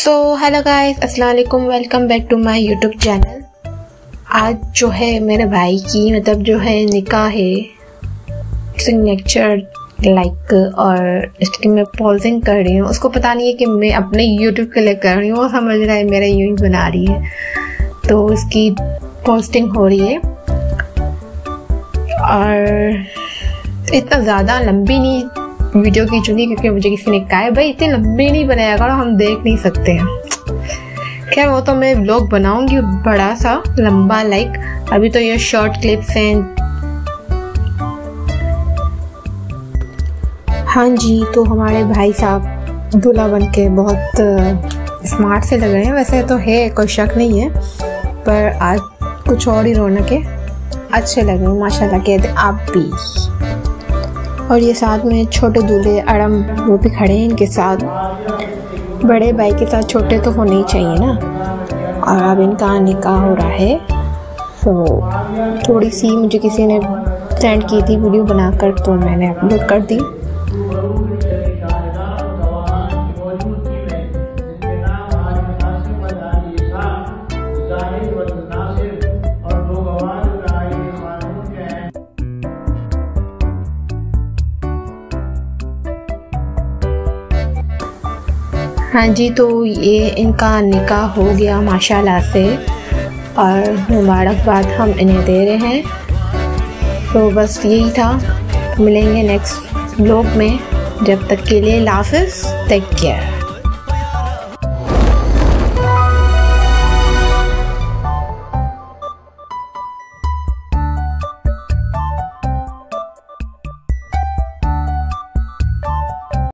So hello guys अस्सलाम वालेकुम welcome back to my YouTube channel आज जो है मेरे भाई की मतलब जो है निकाह है। सिग्नेचर लाइक और इसकी मैं पॉजिंग कर रही हूँ। उसको पता नहीं है कि मैं अपने यूट्यूब के लिए कर रही हूँ, वो समझ रहा है मेरा यूँ ही बना रही है। तो उसकी पोस्टिंग हो रही है। और इतना ज़्यादा लंबी नहीं वीडियो की चुनी क्योंकि मुझे किसी ने कहा है, भाई, इतनी लंबी नहीं बनाया करो, हम देख नहीं सकते हैं। खैर, वो तो मैं ब्लॉग बनाऊँगी बड़ा सा लंबा लाइक अभी तो ये शॉर्ट क्लिप्स हैं। हाँ जी तो हमारे भाई साहब दूल्हा बन के बहुत स्मार्ट से लग रहे हैं। वैसे तो है, कोई शक नहीं है, पर आज कुछ और ही रौनक है। अच्छे लग रहे हैं, माशाल्लाह, कहते आप भी। और ये साथ में छोटे दूल्हे अड़म वो भी खड़े हैं इनके साथ। बड़े भाई के साथ छोटे तो होने ही चाहिए ना। और अब इनका निकाह हो रहा है तो थोड़ी सी मुझे किसी ने सेंड की थी वीडियो बनाकर तो मैंने अपलोड कर दी। हाँ जी तो ये इनका निकाह हो गया माशाल्लाह से। और मुबारकबाद हम इन्हें दे रहे हैं। तो बस यही था। मिलेंगे नेक्स्ट ब्लॉग में। जब तक के लिए लाफिज टेक केयर